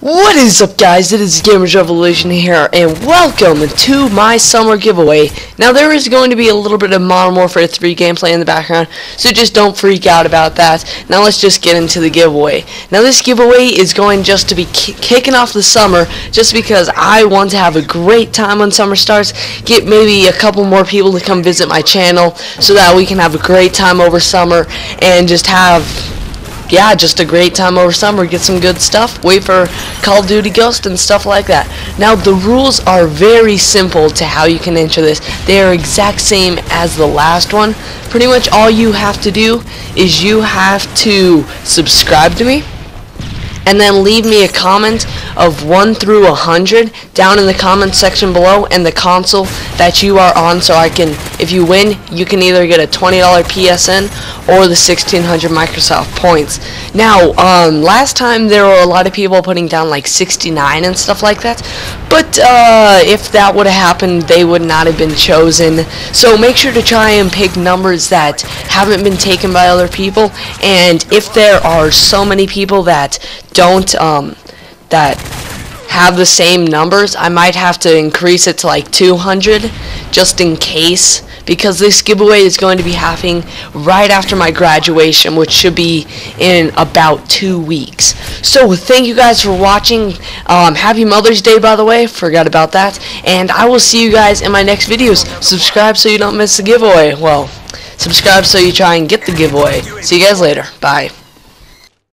What is up guys, it is Gamerz Revolution here, and welcome to my summer giveaway. Now there is going to be a little bit of Modern Warfare 3 gameplay in the background, so just don't freak out about that. Now let's just get into the giveaway. Now this giveaway is going just to be kicking off the summer, just because I want to have a great time when summer starts, get maybe a couple more people to come visit my channel, so that we can have a great time over summer, and just have yeah, just a great time over summer. Get some good stuff. Wait for Call of Duty Ghost and stuff like that. Now, the rules are very simple to how you can enter this. They are exact same as the last one. Pretty much all you have to do is you have to subscribe to me and then leave me a comment of 1 through 100 down in the comment section below and the console that you are on so I can, if you win, you can either get a $20 PSN or the 1600 Microsoft points. Now, um, last time there were a lot of people putting down like 69 and stuff like that, but uh, if that would have happened, they would not have been chosen. So make sure to try and pick numbers that haven't been taken by other people, and if there are so many people that don't um, that have the same numbers, I might have to increase it to like 200 just in case because this giveaway is going to be happening right after my graduation which should be in about two weeks. So thank you guys for watching. Um, happy Mother's Day by the way, forgot about that. And I will see you guys in my next videos. Subscribe so you don't miss the giveaway. Well, subscribe so you try and get the giveaway. See you guys later. Bye.